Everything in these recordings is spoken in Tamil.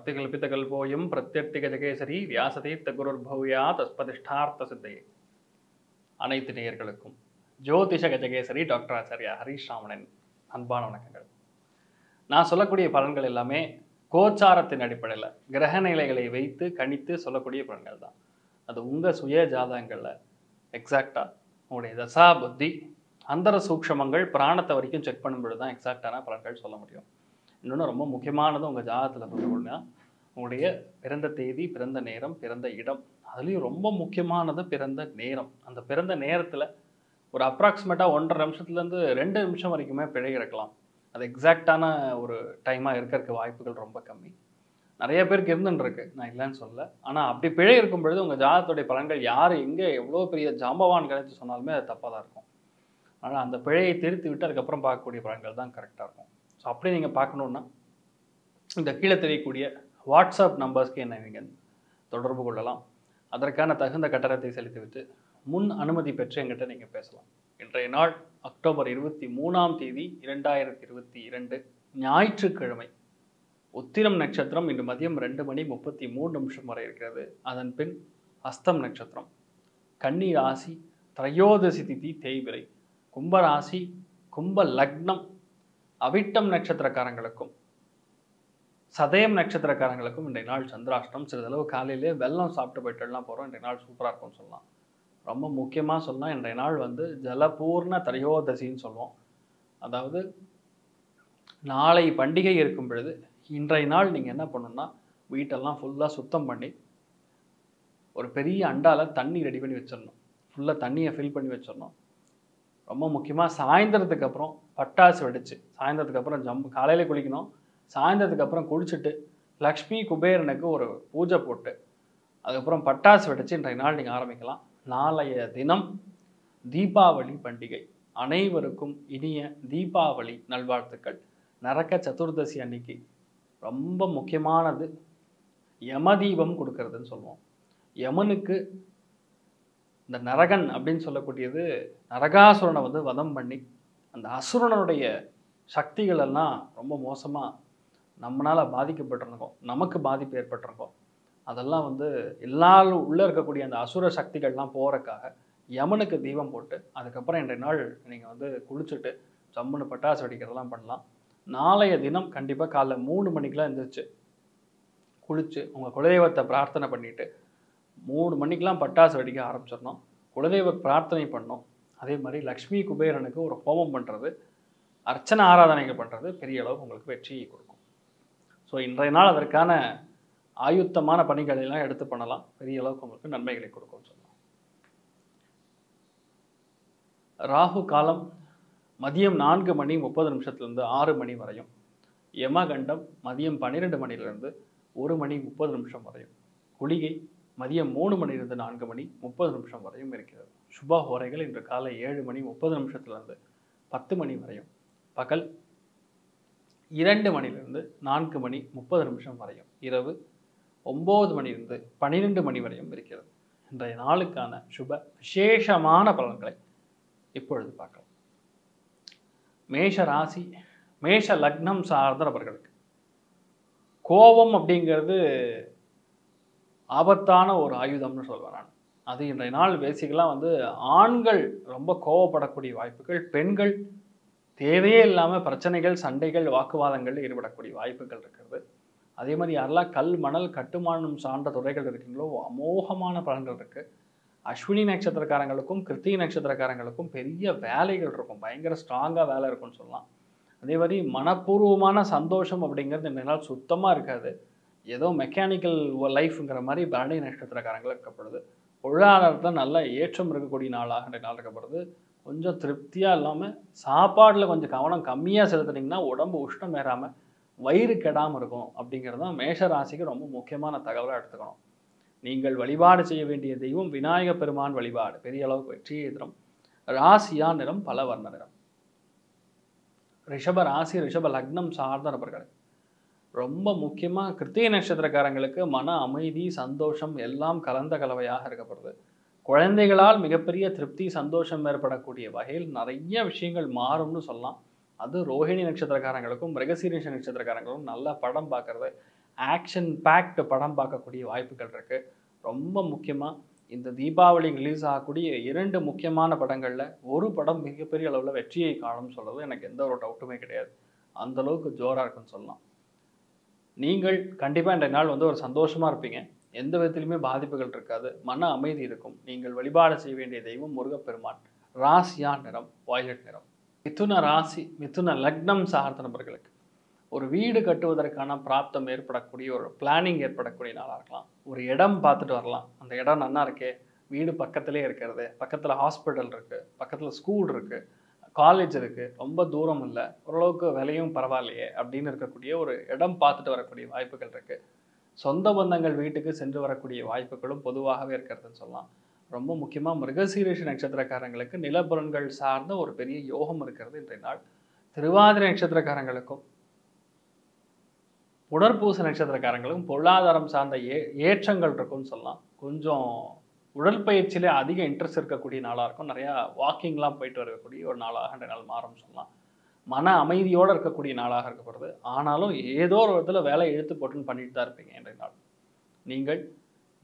அர்த்திகல்பிதகல்போயம் பிரத்யர்த்திகஜகேசரி வியாசதீர்த்த குருர் பவ்யா தஸ்பதிஷ்டார்த்த சித்தையே அனைத்து நேயர்களுக்கும் ஜோதிஷ கஜகேசரி டாக்டர் ஆச்சாரியா ஹரீஷ் ராமணன் அன்பான வணக்கங்கள். நான் சொல்லக்கூடிய பலன்கள் எல்லாமே கோச்சாரத்தின் அடிப்படையில் கிரக நிலைகளை வைத்து கணித்து சொல்லக்கூடிய பலன்கள் தான். அது உங்கள் சுய ஜாதகங்களில் எக்ஸாக்டாக உங்களுடைய தசா புத்தி அந்தர சூக்ஷமங்கள் பிராணத்தை வரைக்கும் செக் பண்ணும்பொழுது தான் எக்ஸாக்டான பலன்கள் சொல்ல முடியும். இன்னொன்று ரொம்ப முக்கியமானது உங்கள் ஜாதகத்தில் சொல்லணும்னா உடைய பிறந்த தேதி பிறந்த நேரம் பிறந்த இடம். அதுலேயும் ரொம்ப முக்கியமானது பிறந்த நேரம். அந்த பிறந்த நேரத்தில் ஒரு அப்ராக்சிமேட்டாக ஒன்றரை நிமிஷத்துலேருந்து ரெண்டு நிமிஷம் வரைக்குமே பிழை இருக்கலாம் அது எக்ஸாக்டான ஒரு டைமாக இருக்கிறதுக்கு வாய்ப்புகள் ரொம்ப கம்மி. நிறைய பேருக்கு இருந்துருக்கு நான் இல்லைன்னு சொல்ல ஆனால் அப்படி பிழை இருக்கும் பொழுது உங்கள் ஜாதத்துடைய பலன்கள் யார் எங்கே எவ்வளோ பெரிய ஜாம்பவான் கிடைச்சி சொன்னாலுமே அது தப்பாக தான் இருக்கும். ஆனால் அந்த பிழையை திருத்தி விட்டு அதுக்கப்புறம் பார்க்கக்கூடிய பலன்கள் தான் கரெக்டாக இருக்கும். ஸோ அப்படி நீங்கள் பார்க்கணுன்னா இந்த கீழே தெரியக்கூடிய வாட்ஸ்அப் நம்பர்ஸ்க்கு என்ன நீங்கள் தொடர்பு கொள்ளலாம். அதற்கான தகுந்த கட்டணத்தை செலுத்திவிட்டு முன் அனுமதி பெற்று எங்கிட்ட நீங்கள் பேசலாம். இன்றைய நாள் அக்டோபர் இருபத்தி மூணாம் தேதி இரண்டாயிரத்தி இருபத்தி இரண்டு ஞாயிற்றுக்கிழமை. உத்திரம் நட்சத்திரம் இன்று மதியம் ரெண்டு மணி முப்பத்தி மூணு நிமிஷம் வரை இருக்கிறது. அதன் பின் அஸ்தம் நட்சத்திரம். கன்னி ராசி திரையோதசி திதி தேய்பிரை. கும்பராசி கும்ப லக்னம். அவிட்டம் நட்சத்திரக்காரங்களுக்கும் சதயம் நட்சத்திரக்காரங்களுக்கும் இன்றைய நாள் சந்திராஷ்டம் சிறிதளவு காலையிலே வெள்ளம் சாப்பிட்டு போயிட்டுலாம் போகிறோம் இன்றைய நாள் சூப்பராக இருக்கும்னு சொல்லலாம். ரொம்ப முக்கியமாக சொன்னால் இன்றைய நாள் வந்து ஜலபூர்ண திரையோதசின்னு சொல்லுவோம். அதாவது நாளை பண்டிகை இருக்கும் பொழுது இன்றைய நாள் நீங்கள் என்ன பண்ணணும்னா வீட்டெல்லாம் ஃபுல்லாக சுத்தம் பண்ணி ஒரு பெரிய அண்டாவில் தண்ணி ரெடி பண்ணி வச்சிடணும். ஃபுல்லாக தண்ணியை ஃபில் பண்ணி வச்சிடணும். ரொம்ப முக்கியமாக சாயந்தரத்துக்கு அப்புறம் பட்டாசு வெடிச்சு சாயந்தரத்துக்கு அப்புறம் ஜம் காலையில் குளிக்கணும். சாயந்தரத்துக்கு அப்புறம் குளிச்சுட்டு லக்ஷ்மி குபேரனுக்கு ஒரு பூஜை போட்டு அதுக்கப்புறம் பட்டாசு வெடிச்சு இன்றைய நாள் நீங்கள் ஆரம்பிக்கலாம். நாளைய தினம் தீபாவளி பண்டிகை. அனைவருக்கும் இனிய தீபாவளி நல்வாழ்த்துக்கள். நரக்க சதுர்தசி அன்னைக்கு ரொம்ப முக்கியமானது. யமதீபம் கொடுக்கறதுன்னு சொல்லுவோம். யமனுக்கு இந்த நரகன் அப்படின்னு சொல்லக்கூடியது நரகாசுரனை வந்து வதம் பண்ணி அந்த அசுரனுடைய சக்திகள் எல்லாம் ரொம்ப மோசமாக நம்மளால் பாதிக்கப்பட்டிருக்கோம். நமக்கு பாதிப்பு ஏற்பட்டிருக்கோம். அதெல்லாம் வந்து எல்லாரும் உள்ளே இருக்கக்கூடிய அந்த அசுர சக்திகள்லாம் போகிறக்காக யமனுக்கு தீபம் போட்டு அதுக்கப்புறம் இன்றைய நாள் நீங்கள் வந்து குளிச்சுட்டு ஜம்முன்னு பட்டாசு வெடிக்கிறதெல்லாம் பண்ணலாம். நாளைய தினம் கண்டிப்பாக காலைல மூணு மணிக்கெலாம் எழுந்திரிச்சு குளித்து உங்கள் குலதெய்வத்தை பிரார்த்தனை பண்ணிவிட்டு மூணு மணிக்கெலாம் பட்டாசு வெடிக்க ஆரம்பிச்சிடணும். குலதெய்வ பிரார்த்தனை பண்ணோம் அதே மாதிரி லக்ஷ்மி குபேரனுக்கு ஒரு ஹோமம் பண்ணுறது அர்ச்சனை ஆராதனைகள் பண்ணுறது பெரிய அளவுக்கு உங்களுக்கு வெற்றியை கொடுக்கும். ஸோ இன்றைய நாள் அதற்கான ஆயுத்தமான பணிகளை எல்லாம் எடுத்து பண்ணலாம். பெரிய அளவுக்கு உங்களுக்கு நன்மைகளை கொடுக்கும் சொல்லலாம். ராகு காலம் மதியம் நான்கு மணி முப்பது நிமிஷத்துலேருந்து ஆறு மணி வரையும். யமகண்டம் மதியம் பன்னிரெண்டு மணிலிருந்து ஒரு மணி முப்பது நிமிஷம் வரையும். குளிகை மதியம் மூணு மணிலிருந்து நான்கு மணி முப்பது நிமிஷம் வரையும் இருக்கிறது. சுபா ஹோரைகள் இன்று காலை ஏழு மணி முப்பது நிமிஷத்துலேருந்து பத்து மணி வரையும். பகல் இரண்டு மணிலிருந்து நான்கு மணி முப்பது நிமிஷம் வரையும். இரவு ஒம்பது மணிலிருந்து பன்னிரெண்டு மணி வரையும் இருக்கிறது. இன்றைய நாளுக்கான சுப விசேஷமான பலன்களை இப்பொழுது பார்க்கலாம். மேஷ ராசி மேஷ லக்னம் சார்ந்த நபர்களுக்கு கோபம் அப்படிங்கிறது ஆபத்தான ஒரு ஆயுதம்னு சொல்வேன் நான் அது இன்றைய நாள் பேசிக்கலாக வந்து ஆண்கள் ரொம்ப கோவப்படக்கூடிய வாய்ப்புகள் பெண்கள் தேவையே இல்லாமல் பிரச்சனைகள் சண்டைகள் வாக்குவாதங்கள் ஈடுபடக்கூடிய வாய்ப்புகள் இருக்கிறது அதே மாதிரி யாரெல்லாம் கல் மணல் கட்டுமானம் சார்ந்த துறைகள் இருக்கீங்களோ அமோகமான பலன்கள் இருக்குது அஸ்வினி நட்சத்திரக்காரங்களுக்கும் கிருத்திகை நட்சத்திரக்காரங்களுக்கும் பெரிய வேலைகள் இருக்கும். பயங்கர ஸ்ட்ராங்காக வேலை இருக்கும்னு சொல்லலாம். அதே மாதிரி மனப்பூர்வமான சந்தோஷம் அப்படிங்கிறது இந்த நாள் சுத்தமாக இருக்காது. ஏதோ மெக்கானிக்கல் லைஃப்ங்கிற மாதிரி பரணி நட்சத்திரக்காரங்களும் இருக்கப்படுது. பொருளாதாரத்தில் நல்ல ஏற்றம் இருக்கக்கூடிய நாளாக நாள் இருக்கப்படுது. கொஞ்சம் திருப்தியாக இல்லாமல் சாப்பாடில் கொஞ்சம் கவனம் கம்மியாக செலுத்துனீங்கன்னா உடம்பு உஷ்ணம் ஏறாமல் வயிறு கெடாமல் இருக்கும் அப்படிங்கிறது தான் மேஷ ராசிக்கு ரொம்ப முக்கியமான தகவலாக எடுத்துக்கணும். நீங்கள் வழிபாடு செய்ய வேண்டிய தெய்வம் விநாயக பெருமான் வழிபாடு. பெரிய அளவுக்கு வெற்றியை தரும். ராசியா நிறம் பல வர்ண நிறம். ரிஷப ராசி ரிஷப லக்னம் சார்ந்த நபர்கள். ரொம்ப முக்கியமாக கிருத்திகை நட்சத்திரக்காரங்களுக்கு மன அமைதி சந்தோஷம் எல்லாம் கலந்த கலவையாக இருக்கப்படுது குழந்தைகளால் மிகப்பெரிய திருப்தி சந்தோஷம் ஏற்படக்கூடிய வகையில் நிறைய விஷயங்கள் மாறும்னு சொல்லலாம். அது ரோஹிணி நட்சத்திரக்காரங்களுக்கும் மிருகசீரிஷ நட்சத்திரக்காரங்களுக்கும் நல்ல படம் பார்க்கறது ஆக்ஷன் பேக்டு படம் பார்க்கக்கூடிய வாய்ப்புகள் இருக்குது ரொம்ப முக்கியமாக இந்த தீபாவளி ரிலீஸ் ஆகக்கூடிய இரண்டு முக்கியமான படங்களில் ஒரு படம் மிகப்பெரிய அளவில் வெற்றியை காணும்னு சொல்கிறது எனக்கு எந்த ஒரு டவுட்டுமே கிடையாது. அந்த அளவுக்கு ஜோராக இருக்குன்னு சொல்லலாம். நீங்கள் கண்டிப்பாக இன்றைய நாள் வந்து ஒரு சந்தோஷமாக இருப்பீங்க. எந்த விதத்திலுமே பாதிப்புகள் இருக்காது. மன அமைதி இருக்கும். நீங்கள் வழிபாடு செய்ய வேண்டிய தெய்வம் முருகப்பெருமான். ராசியா நிறம் வயலட் நிறம். மிதுன ராசி மிதுன லக்னம் சார்ந்த நபர்களுக்கு. ஒரு வீடு கட்டுவதற்கான பிராப்தம் ஏற்படக்கூடிய ஒரு பிளானிங் ஏற்படக்கூடிய நாளாக இருக்கலாம். ஒரு இடம் பார்த்துட்டு வரலாம். அந்த இடம் நல்லா இருக்கே. வீடு பக்கத்திலே இருக்கிறது. பக்கத்தில் ஹாஸ்பிட்டல் இருக்குது பக்கத்தில் ஸ்கூல் இருக்குது காலேஜ் இருக்குது ரொம்ப தூரம் இல்லை. ஓரளவுக்கு விலையும் பரவாயில்லையே அப்படின்னு இருக்கக்கூடிய ஒரு இடம் பார்த்துட்டு வரக்கூடிய வாய்ப்புகள் இருக்குது சொந்த பந்தங்கள் வீட்டுக்கு சென்று வரக்கூடிய வாய்ப்புகளும் பொதுவாகவே இருக்கிறதுன்னு சொல்லலாம். ரொம்ப முக்கியமாக மிருகசீரிஷ நட்சத்திரக்காரங்களுக்கு நிலப்புலன்கள் சார்ந்த ஒரு பெரிய யோகம் இருக்கிறது இன்றைய நாள். திருவாதிரை நட்சத்திரக்காரங்களுக்கும் உடற்பூச நட்சத்திரக்காரங்களுக்கும் பொருளாதாரம் சார்ந்த ஏ ஏற்றங்கள் இருக்கும்னு சொல்லலாம். கொஞ்சம் உடற்பயிற்சியிலே அதிக இன்ட்ரெஸ்ட் இருக்கக்கூடிய நாளாக இருக்கும். நிறையா வாக்கிங்லாம் போயிட்டு வரக்கூடிய ஒரு நாளாக இன்றைய நாள் மாறும் சொல்லலாம். மன அமைதியோடு இருக்கக்கூடிய நாளாக இருக்கப்படுது ஆனாலும் ஏதோ ஒரு விதத்தில் வேலை இழுத்து போட்டுன்னு பண்ணிட்டு தான் இருப்பீங்க இன்றைய நாள். நீங்கள்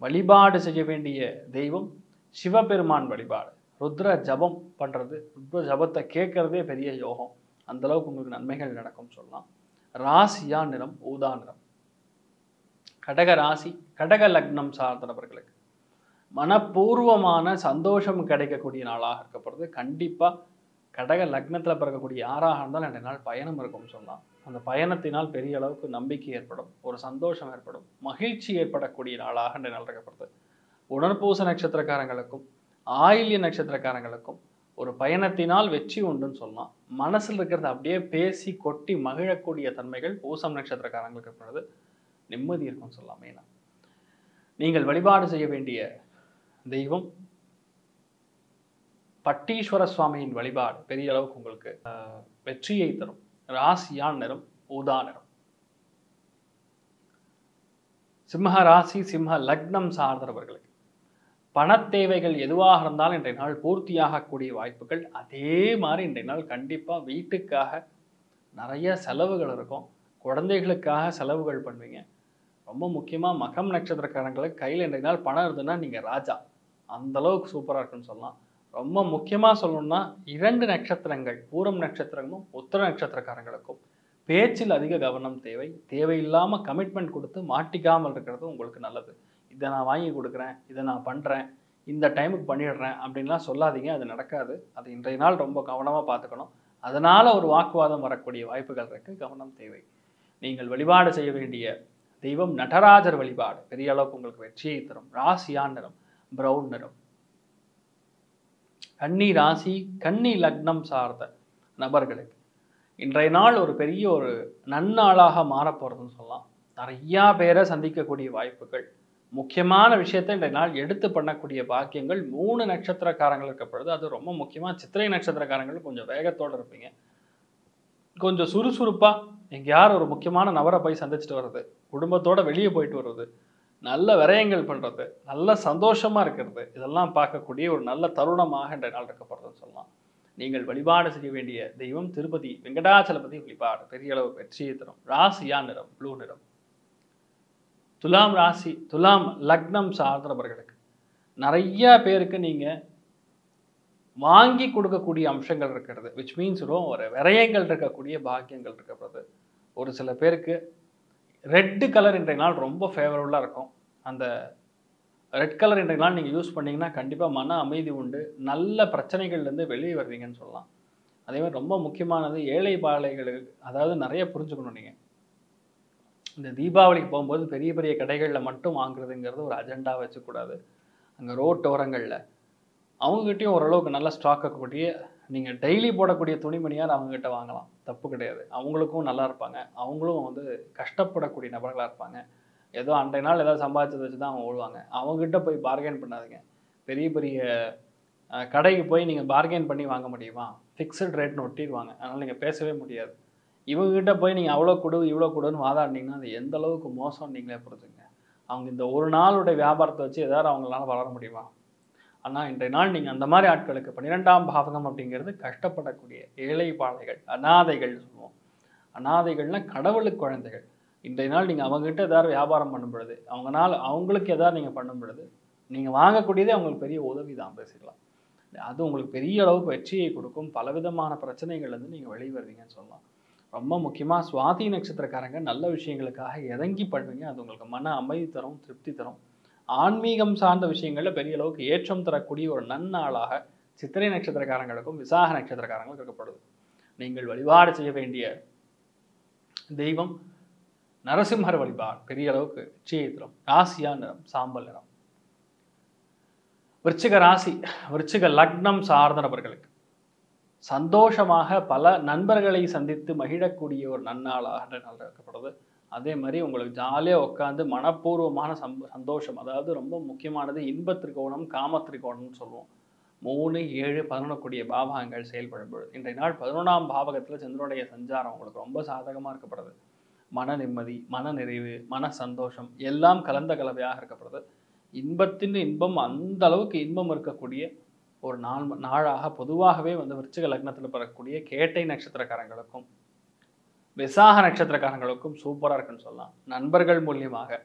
வழிபாடு செய்ய வேண்டிய தெய்வம் சிவபெருமான் வழிபாடு. ருத்ர ஜபம் பண்ணுறது ருத்ர ஜபத்தை கேட்கறதே பெரிய யோகம். அந்த அளவுக்கு உங்களுக்கு நன்மைகள் நடக்கும் சொல்லலாம். ராசியா நிறம் ஊதா நிறம். கடக ராசி கடக லக்னம் சார்ந்தவர்களுக்கு மனப்பூர்வமான சந்தோஷம் கிடைக்கக்கூடிய நாளாக இருக்கப்படுது கண்டிப்பாக கடக லக்னத்தில் பிறக்கக்கூடிய யாராக இருந்தாலும் ரெண்டு நாள் பயணம் இருக்கும்னு சொல்லலாம் அந்த பயணத்தினால் பெரிய அளவுக்கு நம்பிக்கை ஏற்படும் ஒரு சந்தோஷம் ஏற்படும் மகிழ்ச்சி ஏற்படக்கூடிய நாளாக ரெண்டு நாள் இருக்கப்படுது உணர்பூச நட்சத்திரக்காரங்களுக்கும் ஆயில்ய நட்சத்திரக்காரங்களுக்கும் ஒரு பயணத்தினால் வெற்றி உண்டுன்னு சொல்லலாம் மனசில் இருக்கிறத அப்படியே பேசி கொட்டி மகிழக்கூடிய தன்மைகள் பூசம் நட்சத்திரக்காரங்களுக்கு இருக்கிறது நிம்மதி இருக்கும்னு சொல்லலாம் மெயினாக நீங்கள் வழிபாடு செய்ய வேண்டிய தெய்வம் பட்டீஸ்வர சுவாமியின் வழிபாடு பெரிய அளவுக்கு உங்களுக்கு வெற்றியை தரும். ராசியான் நிறம் ஊதா நிறம். சிம்ம ராசி சிம்ம லக்னம் சார்ந்தவர்களுக்கு பணத்தேவைகள் எதுவாக இருந்தாலும் இன்றைய நாள் பூர்த்தியாகக்கூடிய வாய்ப்புகள் அதே மாதிரி இன்றைய நாள் கண்டிப்பாக வீட்டுக்காக நிறைய செலவுகள் இருக்கும். குழந்தைகளுக்காக செலவுகள் பண்ணுவீங்க. ரொம்ப முக்கியமாக மகம் நட்சத்திரக்காரங்களுக்கு கையில் இன்றைய நாள் பணம் இருந்ததுன்னா நீங்கள் ராஜா. அந்த அளவுக்கு சூப்பராக இருக்குன்னு சொல்லலாம். ரொம்ப முக்கியமாக சொல்லணும்னா இரண்டு நட்சத்திரங்கள் பூரம் நட்சத்திரங்களும் உத்தர நட்சத்திரக்காரங்களுக்கும். பேச்சில் அதிக கவனம் தேவை. தேவையில்லாமல் கமிட்மெண்ட் கொடுத்து மாட்டிக்காமல் இருக்கிறது உங்களுக்கு நல்லது. இதை நான் வாங்கி கொடுக்குறேன் இதை நான் பண்ணுறேன் இந்த டைமுக்கு பண்ணிடுறேன் அப்படின்லாம் சொல்லாதீங்க. அது நடக்காது. அது இன்றைய நாள் ரொம்ப கவனமாக பார்த்துக்கணும். அதனால் ஒரு வாக்குவாதம் வரக்கூடிய வாய்ப்புகள் இருக்குது கவனம் தேவை. நீங்கள் வழிபாடு செய்ய வேண்டிய தெய்வம் நடராஜர் வழிபாடு. பெரிய அளவுக்கு உங்களுக்கு வெற்றியை தரும். ராசியான் நிறம் ப்ரௌன் நிறம். கன்னி ராசி கன்னி லக்னம் சார்ந்த நபர்களுக்கு. இன்றைய நாள் ஒரு பெரிய ஒரு நன்னாளாக மாறப்போகிறதுன்னு சொல்லலாம். நிறையா பேரை சந்திக்கக்கூடிய வாய்ப்புகள் முக்கியமான விஷயத்தை இன்றைய நாள் எடுத்து பண்ணக்கூடிய பாக்கியங்கள் மூணு நட்சத்திரக்காரங்கள் இருக்கப்படுது அது ரொம்ப முக்கியமாக சித்திரை நட்சத்திரக்காரங்கள் கொஞ்சம் வேகத்தோடு இருப்பீங்க. கொஞ்சம் சுறுசுறுப்பாக எங்கேயார் ஒரு முக்கியமான நபரை போய் சந்திச்சுட்டு வர்றது குடும்பத்தோட வெளியே போயிட்டு வர்றது நல்ல விரயங்கள் பண்ணுறது நல்ல சந்தோஷமாக இருக்கிறது இதெல்லாம் பார்க்கக்கூடிய ஒரு நல்ல தருணமாக என்ற நாள் இருக்கப்படுறதுன்னு சொல்லலாம். நீங்கள் வழிபாடு செய்ய வேண்டிய தெய்வம் திருப்பதி வெங்கடாச்சலபதி வழிபாடு பெரிய அளவு வெற்றியை தரும். ராசியா நிறம்? ப்ளூ நிறம். துலாம் ராசி துலாம் லக்னம் சார்ந்த நபர்களுக்கு நிறைய பேருக்கு நீங்கள் வாங்கி கொடுக்கக்கூடிய அம்சங்கள் இருக்கிறது விச் மீன்ஸ் ஒரு விரயங்கள் இருக்கக்கூடிய பாக்கியங்கள் இருக்கிறது ஒரு சில பேருக்கு ரெட்டு கலர் இன்றைய நாள் ரொம்ப ஃபேவரபுளாக இருக்கும். அந்த ரெட் கலர் இன்றைய நாள் நீங்கள் யூஸ் பண்ணீங்கன்னா கண்டிப்பாக மன அமைதி உண்டு. நல்ல பிரச்சனைகள்லேருந்து வெளியே வருவீங்கன்னு சொல்லலாம். அதே மாதிரி ரொம்ப முக்கியமானது ஏழை பாலைகளுக்கு அதாவது நிறைய புரிஞ்சுக்கணும் நீங்கள் இந்த தீபாவளிக்கு போகும்போது பெரிய பெரிய கடைகளில் மட்டும் வாங்குறதுங்கிறது ஒரு அஜெண்டா வச்சுக்கூடாது. அங்கே ரோட்டோரங்களில் அவங்ககிட்டையும் ஓரளவுக்கு நல்ல ஸ்டாக் இருக்கக்கூடிய நீங்கள் டெய்லி போடக்கூடிய துணிமணியார் அவங்ககிட்ட வாங்கலாம்? தப்பு கிடையாது. அவங்களுக்கும் நல்லா இருப்பாங்க. அவங்களும் வந்து கஷ்டப்படக்கூடிய நபர்களாக இருப்பாங்க. ஏதோ அன்றைய நாள் ஏதாவது சம்பாதிச்சதை வச்சு தான் அவங்க ஓடுவாங்க. அவங்ககிட்ட போய் பார்கெயின் பண்ணாதீங்க. பெரிய பெரிய கடைக்கு போய் நீங்கள் பார்கெயின் பண்ணி வாங்க முடியுமா? ஃபிக்ஸட் ரேட்னு ஒட்டிடுவாங்க. அதனால் நீங்கள் பேசவே முடியாது. இவங்ககிட்ட போய் நீங்கள் அவ்வளோ கொடு இவ்வளோ கொடுன்னு வாதாடினீங்கன்னா அது எந்த அளவுக்கு மோசம் நீங்களே புரிஞ்சுங்க அவங்க இந்த ஒரு நாளுடைய வியாபாரத்தை வச்சு ஏதாவது அவங்களால வளர முடியுமா? ஆனால் இன்றைய நாள் நீங்கள் அந்த மாதிரி ஆட்களுக்கு பன்னிரெண்டாம் பாவகம் அப்படிங்கிறது கஷ்டப்படக்கூடிய ஏழை பாழைகள் அனாதைகள் சொல்லுவோம். அனாதைகள்னா கடவுளுக்கு குழந்தைகள். இன்றைய நாள் நீங்கள் அவங்ககிட்ட ஏதாவது வியாபாரம் பண்ணும் பொழுது அவங்கனால அவங்களுக்கு ஏதாவது நீங்கள் பண்ணும் பொழுது நீங்கள் வாங்கக்கூடியதே அவங்களுக்கு பெரிய உதவி தான் பேசிக்கலாம். அது உங்களுக்கு பெரிய அளவுக்கு வெற்றியை கொடுக்கும். பலவிதமான பிரச்சனைகள்லேருந்து நீங்கள் வெளியே வருவீங்கன்னு சொல்லலாம். ரொம்ப முக்கியமாக சுவாதி நட்சத்திரக்காரங்க நல்ல விஷயங்களுக்காக இறங்கி பண்ணுவீங்க அது உங்களுக்கு மன அமைதி தரும் திருப்தி தரும். ஆன்மீகம் சார்ந்த விஷயங்களில் பெரிய அளவுக்கு ஏற்றம் தரக்கூடிய ஒரு நன்னாளாக சித்திரை நட்சத்திரக்காரங்களுக்கும் விசாக நட்சத்திரக்காரங்களுக்கும் இருக்கப்படுது. நீங்கள் வழிபாடு செய்ய வேண்டிய தெய்வம் நரசிம்மர் வழிபாடு. பெரிய அளவுக்கு வெற்றியை ராசியா நிறம் சாம்பல் நிறம். விருச்சிக ராசி விருச்சிக லக்னம் சார்ந்த நபர்களுக்கு. சந்தோஷமாக பல நண்பர்களை சந்தித்து மகிழக்கூடிய ஒரு நன்னாளாக நாள் இருக்கப்படுது அதே மாதிரி உங்களுக்கு ஜாலியாக உட்காந்து மனப்பூர்வமான சம்ப சந்தோஷம். அதாவது ரொம்ப முக்கியமானது இன்பத்திற்கோணம் காமத்திற்கோணம்னு சொல்லுவோம். மூணு ஏழு பதினொன்று பாவகங்கள் செயல்படும் பொழுது இன்றைய நாள் பதினொன்றாம் பாவகத்தில் சந்திரனுடைய சஞ்சாரம் உங்களுக்கு ரொம்ப சாதகமாக இருக்கப்படுது மன நிம்மதி மன நிறைவு மன சந்தோஷம் எல்லாம் கலந்த கலவையாக இருக்கப்படுது இன்பத்தின் இன்பம் அந்த அளவுக்கு இன்பம் இருக்கக்கூடிய ஒரு நாள் நாளாக பொதுவாகவே வந்து விருச்சிக லக்னத்தில் பிறக்கக்கூடிய கேட்டை நட்சத்திரக்காரங்களுக்கும் விசாக நட்சத்திரக்காரங்களுக்கும் சூப்பராக இருக்குன்னு சொல்லலாம். நண்பர்கள் மூலியமாக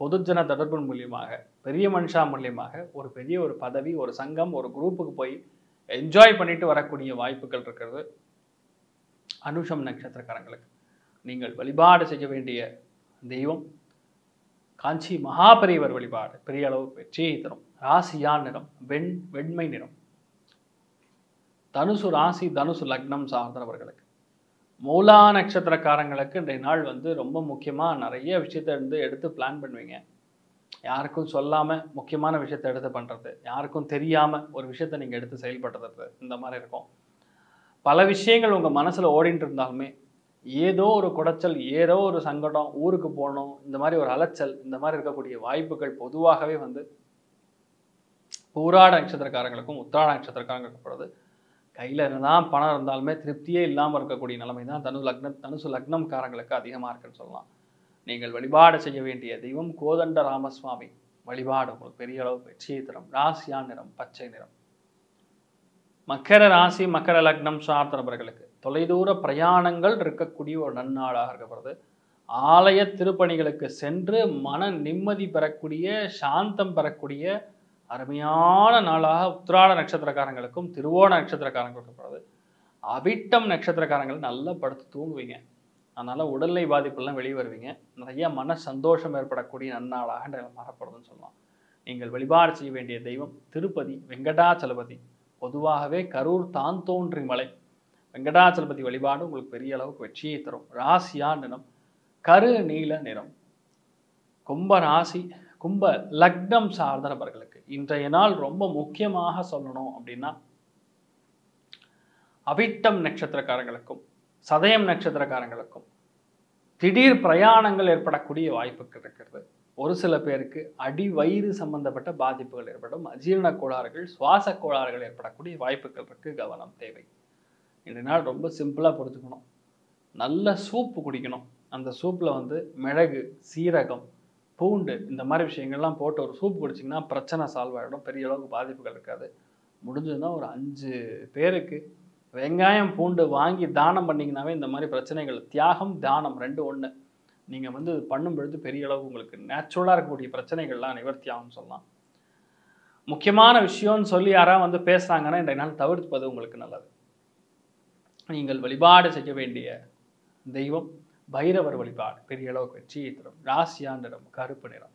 பொதுஜன தொடர்பு மூலியமாக பெரிய மனுஷா மூலியமாக ஒரு பெரிய ஒரு பதவி ஒரு சங்கம் ஒரு குரூப்புக்கு போய் என்ஜாய் பண்ணிட்டு வரக்கூடிய வாய்ப்புகள் இருக்கிறது. அனுஷம் நட்சத்திரக்காரங்களுக்கு. நீங்கள் வழிபாடு செய்ய வேண்டிய தெய்வம் காஞ்சி மகாபெரியவர் வழிபாடு பெரிய அளவு வெற்றியை தரும். ராசியா நிறம் வெண் வெண்மை நிறம். தனுசு ராசி தனுசு லக்னம் சார்ந்தவர்களுக்கு. மூலா நட்சத்திரக்காரங்களுக்கு இன்றைய நாள் வந்து ரொம்ப முக்கியமாக நிறைய விஷயத்தை இருந்து எடுத்து பிளான் பண்ணுவீங்க. யாருக்கும் சொல்லாமல் முக்கியமான விஷயத்தை எடுத்து பண்ணுறது யாருக்கும் தெரியாமல் ஒரு விஷயத்தை நீங்கள் எடுத்து செயல்படுறது இந்த மாதிரி இருக்கும். பல விஷயங்கள் உங்கள் மனசில் ஓடிட்டு இருந்தாலுமே ஏதோ ஒரு குடைச்சல் ஏதோ ஒரு சங்கடம் ஊருக்கு போகணும் இந்த மாதிரி ஒரு அலைச்சல் இந்த மாதிரி இருக்கக்கூடிய வாய்ப்புகள் பொதுவாகவே வந்து பூராட நட்சத்திரக்காரங்களுக்கும் உத்திராட நட்சத்திரக்காரங்களுக்கும் கையில் என்னதான் பணம் இருந்தாலுமே திருப்தியே இல்லாமல் இருக்கக்கூடிய நிலைமை தான் தனு லக்ன தனுசு லக்னம்காரங்களுக்கு அதிகமாக இருக்குன்னு சொல்லலாம். நீங்கள் வழிபாடு செய்ய வேண்டிய தெய்வம் கோதண்ட ராமசுவாமி. வழிபாடு உங்களுக்கு பெரிய அளவு வெற்றியை தரும். ராசியா நிறம் பச்சை நிறம். மக்கர ராசி மக்கர லக்னம் சார்ந்த நபர்களுக்கு தொலைதூர பிரயாணங்கள் இருக்கக்கூடிய ஒரு நன்னாளாக இருக்கப்படுது ஆலய திருப்பணிகளுக்கு சென்று மன நிம்மதி பெறக்கூடிய சாந்தம் பெறக்கூடிய அருமையான நாளாக உத்திராட நட்சத்திரக்காரங்களுக்கும் திருவோண நட்சத்திரக்காரங்களுக்கும் இருக்கப்படுது அவிட்டம் நட்சத்திரக்காரங்கள் நல்லா படுத்து தூங்குவீங்க. அதனால் உடல்நிலை பாதிப்புலாம் வெளியே வருவீங்க. நிறைய மன சந்தோஷம் ஏற்படக்கூடிய நன்னாளாக மாறப்படுதுன்னு சொல்லலாம். நீங்கள் வழிபாடு செய்ய வேண்டிய தெய்வம் திருப்பதி வெங்கடாச்சலபதி. பொதுவாகவே கரூர் தான் தோன்றி மலை. வெங்கடாச்சலபதி வழிபாடு உங்களுக்கு பெரிய அளவுக்கு வெற்றியை தரும். ராசியா நிறம் கரு நீல நிறம். கும்ப ராசி கும்ப லக்னம் சார்ந்த நபர்களுக்கு இன்றைய நாள் ரொம்ப முக்கியமாக சொல்லணும் அப்படின்னா அவிட்டம் நட்சத்திரக்காரங்களுக்கும் சதயம் நட்சத்திரக்காரங்களுக்கும் திடீர் பிரயாணங்கள் ஏற்படக்கூடிய வாய்ப்பு இருக்கிறது. ஒரு சில பேருக்கு அடி வயிறு சம்பந்தப்பட்ட பாதிப்புகள் ஏற்படும். அஜீரண கோளாறுகள் சுவாச கோளாறுகள் ஏற்படக்கூடிய வாய்ப்புகள் இருக்கு. கவனம் தேவை. இன்றைய நாள் ரொம்ப சிம்பிளாக பொறுத்துக்கணும் நல்ல சூப்பு குடிக்கணும். அந்த சூப்பில் வந்து மிளகு சீரகம் பூண்டு இந்த மாதிரி விஷயங்கள்லாம் போட்டு ஒரு சூப் குடிச்சிங்கன்னா பிரச்சனை சால்வ் ஆகிடும் பெரிய அளவுக்கு பாதிப்புகள் இருக்காது. முடிஞ்சதுன்னா ஒரு அஞ்சு பேருக்கு வெங்காயம் பூண்டு வாங்கி தானம் பண்ணிங்கனாவே இந்த மாதிரி பிரச்சனைகள் தியாகம் தானம் ரெண்டு ஒன்று நீங்கள் வந்து பண்ணும் பொழுது பெரிய அளவு உங்களுக்கு நேச்சுரலாக இருக்கக்கூடிய பிரச்சனைகள்லாம் நிவர்த்தி ஆகும்னு சொல்லலாம். முக்கியமான விஷயம்னு சொல்லி யாராவது வந்து பேசுகிறாங்கன்னா இன்றைய நாள் தவிர்ப்பது உங்களுக்கு நல்லது. நீங்கள் வழிபாடு செய்ய வேண்டிய தெய்வம் பைரவர் வழிபாடு பெரிய அளவுக்கு வெற்றியை தரும். ராசியா நிறம் கருப்பு நிறம்.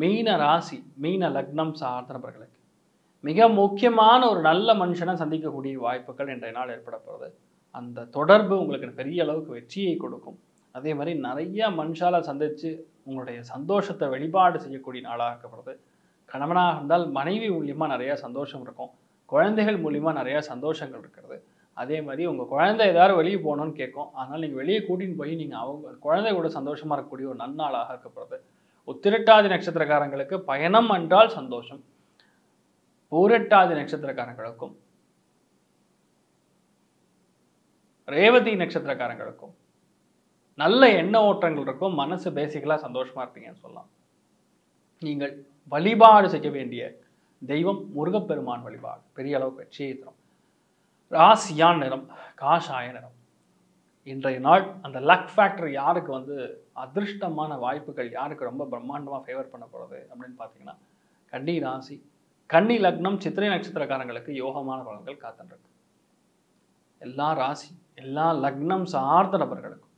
மீன ராசி மீன லக்னம் சார்ந்த நபர்களுக்கு மிக முக்கியமான ஒரு நல்ல மனுஷனை சந்திக்கக்கூடிய வாய்ப்புகள் இன்றைய நாள் ஏற்பட போகிறது அந்த தொடர்பு உங்களுக்கு பெரிய அளவுக்கு வெற்றியை கொடுக்கும். அதே மாதிரி நிறைய மனுஷால சந்தித்து உங்களுடைய சந்தோஷத்தை வெளிப்பாடு செய்யக்கூடிய நாளாக இருக்கப்படுது கணவனாக இருந்தால் மனைவி மூலியமாக நிறைய சந்தோஷம் இருக்கும். குழந்தைகள் மூலியமாக நிறைய சந்தோஷங்கள் இருக்கிறது. அதே மாதிரி உங்கள் குழந்தை ஏதாவது வெளியே போகணும்னு கேட்கும் அதனால் நீங்கள் வெளியே கூட்டின்னு போய் நீங்கள் அவங்க குழந்தை கூட சந்தோஷமாக இருக்கக்கூடிய ஒரு நன்னாளாக இருக்கப்படுது உத்திரட்டாதி நட்சத்திரக்காரங்களுக்கு பயணம் என்றால் சந்தோஷம். பூரட்டாதி நட்சத்திரக்காரங்களுக்கும் ரேவதி நட்சத்திரக்காரங்களுக்கும் நல்ல எண்ண ஓட்டங்கள் இருக்கும். மனசு பேசிக்கலாக சந்தோஷமா இருப்பீங்கன்னு சொல்லலாம். நீங்கள் வழிபாடு செய்ய வேண்டிய தெய்வம் முருகப்பெருமான் வழிபாடு. பெரிய அளவுக்கு வெற்றியை தரும். ராசியான் நிறம் காஷாய நிறம். இன்றைய நாள் அந்த லக் ஃபேக்டர் யாருக்கு வந்து அதிர்ஷ்டமான வாய்ப்புகள் யாருக்கு ரொம்ப பிரம்மாண்டமாக ஃபேவர் பண்ண போகிறது அப்படின்னு பார்த்தீங்கன்னா கன்னி ராசி. கன்னி லக்னம் சித்திரை நட்சத்திரக்காரங்களுக்கு யோகமான பலன்கள் காத்துருக்கு எல்லா ராசி எல்லா லக்னம் சார்ந்த நபர்களுக்கும்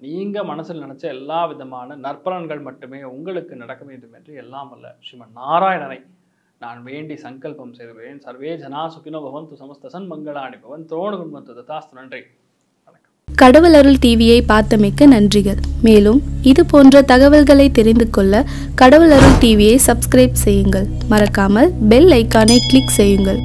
நீங்கள் மனசில் நினச்ச எல்லா விதமான நற்பலன்கள் மட்டுமே உங்களுக்கு நடக்க வேண்டும் என்று எல்லாம் அல்ல. ஸ்ரீமன் நாராயணனை நான் வேண்டி சங்கல்பம் செய்கிறேன். சர்வே ஜனா சுகினோ பவந்து சமஸ்த சன் மங்களாணி பவன். துரோண குண்மத்து தத்தாஸ்து நன்றி. கடவுள் அருள் டிவியை பார்த்தமைக்கு நன்றிகள். மேலும் இது போன்ற தகவல்களை தெரிந்து கொள்ள கடவுள் அருள் டிவியை சப்ஸ்கிரைப் செய்யுங்கள். மறக்காமல் பெல் ஐக்கானை கிளிக் செய்யுங்கள்.